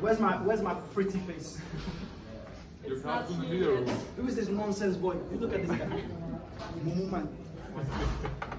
Where's my Where's my pretty face? Your Who is this nonsense boy? You look at this guy. Mumu man.